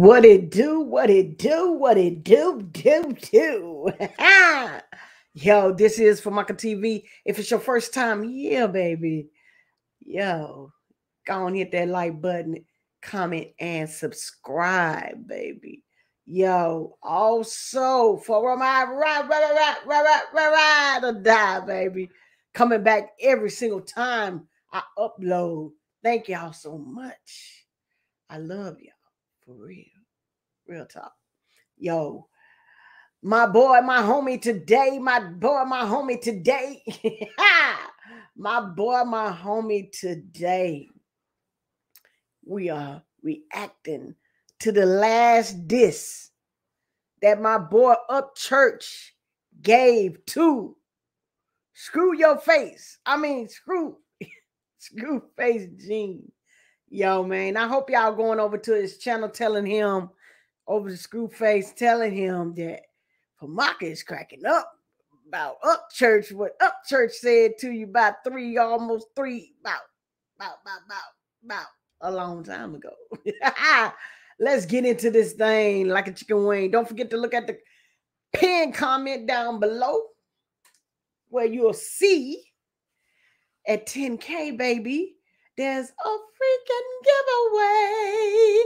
What it do, what it do, what it do, do, do. Yo, this is for Maka TV. If it's your first time, yeah, baby. Yo, go on, hit that like button, comment, and subscribe, baby. Yo, also for my ride, ride, ride, ride, ride, ride, ride or die, baby. Coming back every single time I upload. Thank y'all so much. I love y'all for real. Real talk. Yo, my boy, my homie today, my boy, my homie today. my boy, my homie today. We are reacting to the last diss that my boy Upchurch gave to Screw Your Face. I mean, screw, Scru Face Jean. Yo, man, I hope y'all going over to his channel telling him over the Scru Face, telling him that Famaca is cracking up about Upchurch, what Upchurch said to you about three, almost three, about, about, about, about, about a long time ago. Let's get into this thing like a chicken wing. Don't forget to look at the pin comment down below where you'll see at 10K, baby, there's a freaking giveaway.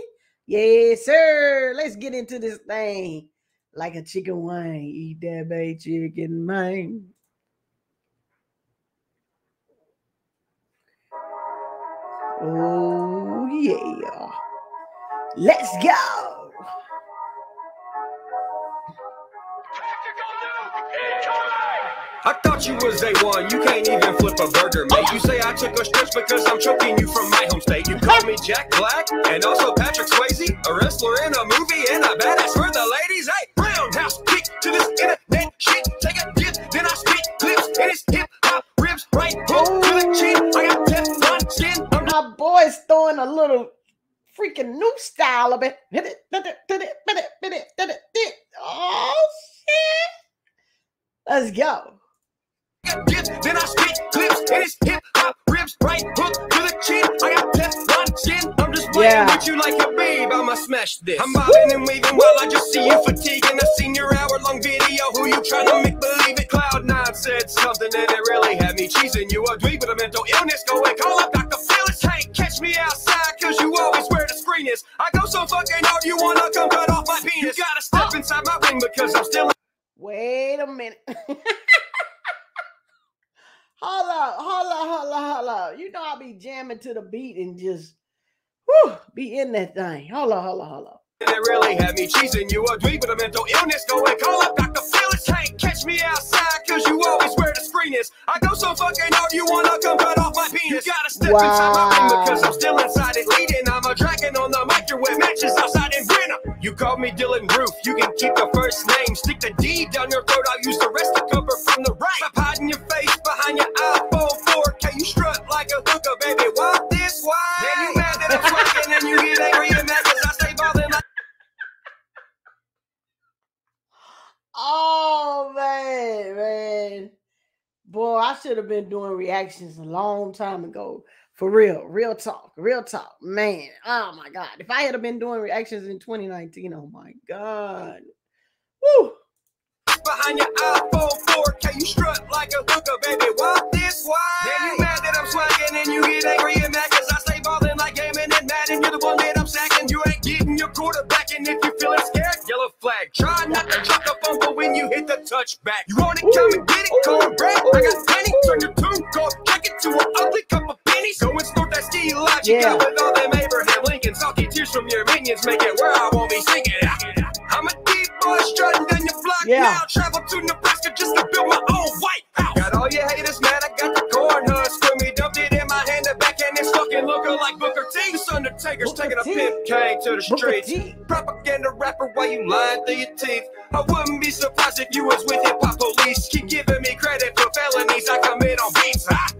Yes, sir. Let's get into this thing like a chicken wing. Eat that baby chicken wing. Oh, yeah. Let's go. I thought you was A1, you can't even flip a burger, mate. You say I took a stretch because I'm choking you from my home state. You call me Jack Black and also Patrick Swayze, a wrestler in a movie and a badass for the ladies. Hey, roundhouse kick to this internet shit. Take a dip, then I spit clips and it's hip hop ribs right hook to the chin. I got Teflon skin. I'm My boy's throwing a little freaking new style of it. It, it, it, it, it, it, it. Oh, shit. Let's go. Dip, then I spit clips and it's hip hop ribs right hook to the chin. I got Teflon skin. I'm just playing Yeah. with you like a babe. I'ma smash this. I'm bobbing and weaving while I just see you fatiguing. I seen your hour long video. Who you trying to make believe it? Cloud Nine said something and it really had me cheesing. You a dweeb with a mental illness. Go and call up Dr. Phyllis. Hey, catch me outside cause you always wear the screeners. I go so fucking hard you wanna come cut off my penis. You gotta step oh. inside my ring because I'm still Wait a minute. hold up, hold up, hold up, hold up. You know I be jamming to the beat and just whew, be in that thing. Hold up, hold up, hold up. And it really had me cheesing. You a dweeb with a mental illness. Go and call up Dr. Phyllis. Hey, catch me outside, cause you always wear the screeners. I go so fucking hard, you wanna come cut off my penis. You gotta step inside my ring because I'm still inside it leading. I'm a dragon on the microwave matches outside in Brenner. You call me Dylan Roof. You can keep the first name. Stick the D down your throat. Should have been doing reactions a long time ago. For real, real talk, real talk. Man, oh my god. If I had been doing reactions in 2019, oh my god. Woo! behind your iPhone 4K. You strut like a hooker, baby. Walk this way. Flag. Try not to chuck a fumble when you hit the touchback. You want it, come and get it, cornbread. I got plenty. Turn your tune, go check it to an ugly cup of pennies. Go and snort that steel logic Yeah. out with all them Abraham Lincoln. Salty tears from your minions make it where I won't be singing. I'm a deep boy strutting down your block Yeah. now. Travel to Nebraska just to build my own White fucking looking like Booker T. This Undertaker's Booker taking a T. pimp cane to the streets. Propaganda rapper, why you lying through your teeth? I wouldn't be surprised if you was with hip hop police. Keep giving me credit for felonies I commit on beats. Ha!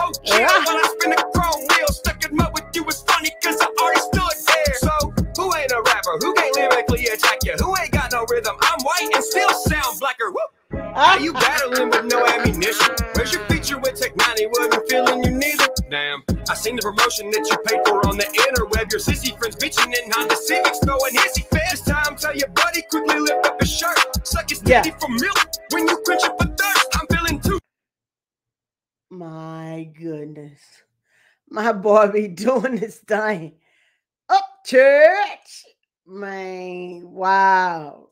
Oh, chill Yeah. when I spin a chrome wheel. Stuck in mud with you was funny cause I already stood there. So, who ain't a rapper? Who can't lyrically attack you? Who ain't got no rhythm? I'm white and still sound blacker. Woo! Ah, Are you battling with no ammunition? Seen the promotion that you paid for on the interweb. Your sissy friends bitching in Honda Civics, throwing hissy. This time, tell your buddy quickly lift up his shirt. Suck his Yeah. for milk when you quench up for thirst. I'm feeling too My goodness. My boy be doing this thing. Up church. Man, wow.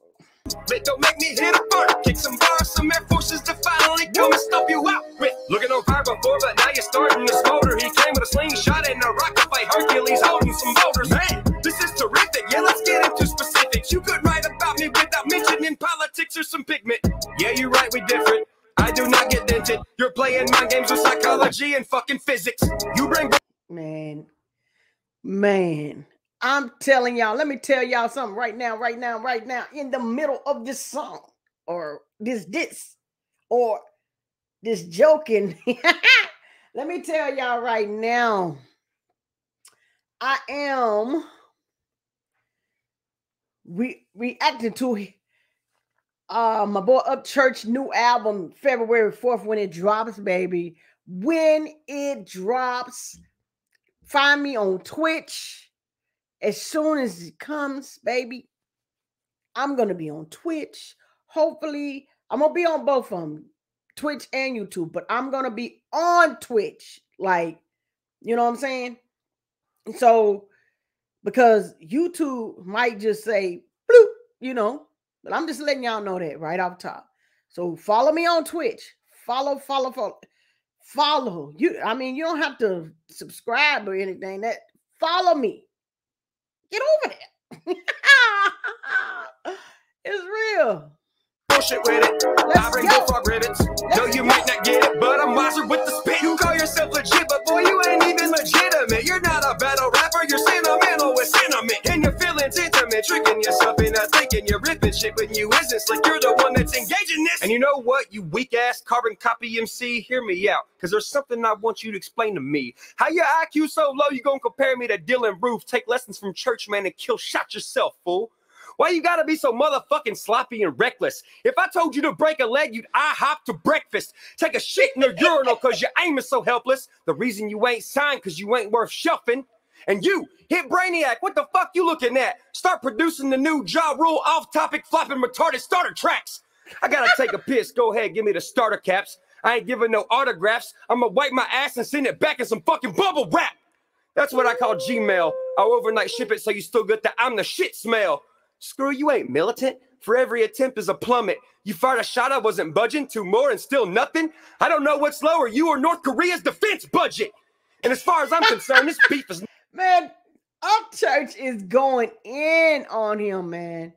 But don't make me hit a burn. Kick some bars, some air forces to finally come and stop you out with. Looking on fire before, but now you're starting to smolder. He came with a slingshot and a rocket fight. Hercules holding some boulders. Man, this is terrific. Yeah, let's get into specifics. You could write about me without mentioning politics or some pigment. Yeah, you're right, we different. I do not get dented. You're playing mind games with psychology and fucking physics. You bring Man, man, I'm telling y'all, let me tell y'all something right now, right now, right now, in the middle of this song or this, this, or this joking. let me tell y'all right now, I am re- reacting to uh my boy Upchurch new album February 4th when it drops, baby. When it drops, find me on Twitch as soon as it comes, baby. I'm gonna be on Twitch. Hopefully, I'm gonna be on both of them, Twitch and YouTube, but I'm gonna be on Twitch, like you know what I'm saying. So, because YouTube might just say bloop, you know, but I'm just letting y'all know that right off top. So follow me on Twitch. Follow, follow, follow, follow. You, I mean, you don't have to subscribe or anything. That follow me. Get over there. it's real. bullshit with it. Let's know what, you weak ass carbon copy MC, hear me out. Cause there's something I want you to explain to me. How your IQ so low, you gonna compare me to Dylan Roof? Take lessons from Churchman and kill shot yourself, fool. Why you gotta be so motherfucking sloppy and reckless? If I told you to break a leg, you'd I hop to breakfast. Take a shit in the urinal cause your aim is so helpless. The reason you ain't signed cause you ain't worth shuffing. And you, hit Brainiac, what the fuck you looking at? Start producing the new jaw rule off topic flopping retarded starter tracks. I gotta take a piss. Go ahead, give me the starter caps. I ain't giving no autographs. I'ma wipe my ass and send it back in some fucking bubble wrap. That's what I call Gmail. I'll overnight ship it so you still get the I'm the shit smell. Screw you ain't militant. For every attempt is a plummet. You fired a shot, I wasn't budging. Two more and still nothing. I don't know what's lower, you or North Korea's defense budget. And as far as I'm concerned, this beef is Man, Upchurch is going in on him, man.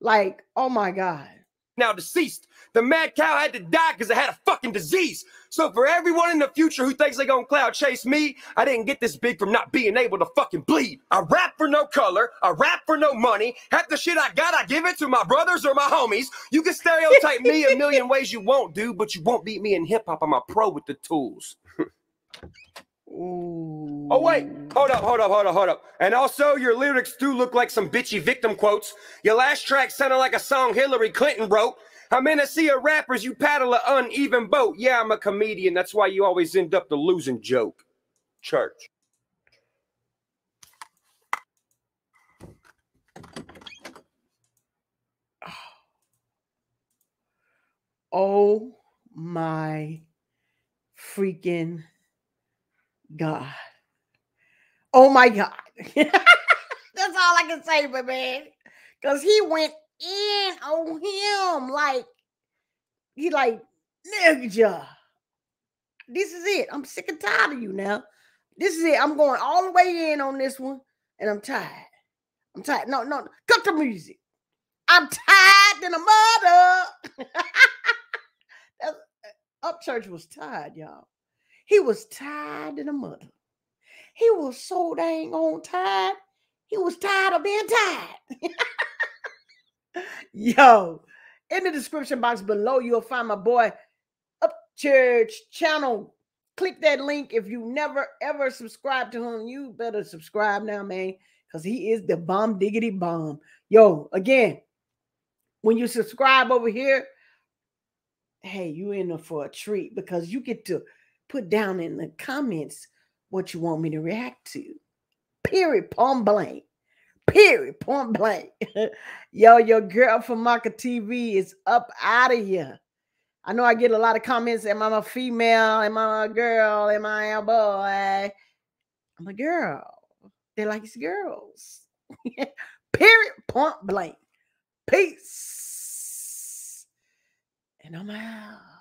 Like, oh my God. Now deceased. The mad cow had to die because it had a fucking disease. So for everyone in the future who thinks they're gonna cloud chase me, I didn't get this big from not being able to fucking bleed. I rap for no color, I rap for no money. Half the shit I got, I give it to my brothers or my homies. You can stereotype me a million ways you won't do, but you won't beat me in hip hop. I'm a pro with the tools. Ooh. Oh wait, hold up, hold up, hold up, hold up. And also, your lyrics do look like some bitchy victim quotes. Your last track sounded like a song Hillary Clinton wrote. I'm in a sea of rappers, you paddle an uneven boat. Yeah, I'm a comedian. That's why you always end up the losing joke. Church. Oh my freaking God. Oh my God. That's all I can say, but man. Because he went in on him. Like, he like, nigga. This is it. I'm sick and tired of you now. This is it. I'm going all the way in on this one. And I'm tired. I'm tired. No, no, cut the music. I'm tired than a mother. That's, uh, Upchurch was tired, y'all. He was tired than the mother. He was so dang on tired. He was tired of being tired. Yo, in the description box below, you'll find my boy Up Church channel. Click that link. If you never ever subscribe to him, you better subscribe now, man, because he is the bomb diggity bomb. Yo, again, when you subscribe over here, hey, you in there for a treat because you get to put down in the comments what you want me to react to. Period. Point blank. Period. Point blank. Yo, your girl from Maka TV is up out of here. I know I get a lot of comments. Am I a female? Am I a girl? Am I a boy? I'm a girl. They like girls. Period. Point blank. Peace. And I'm out.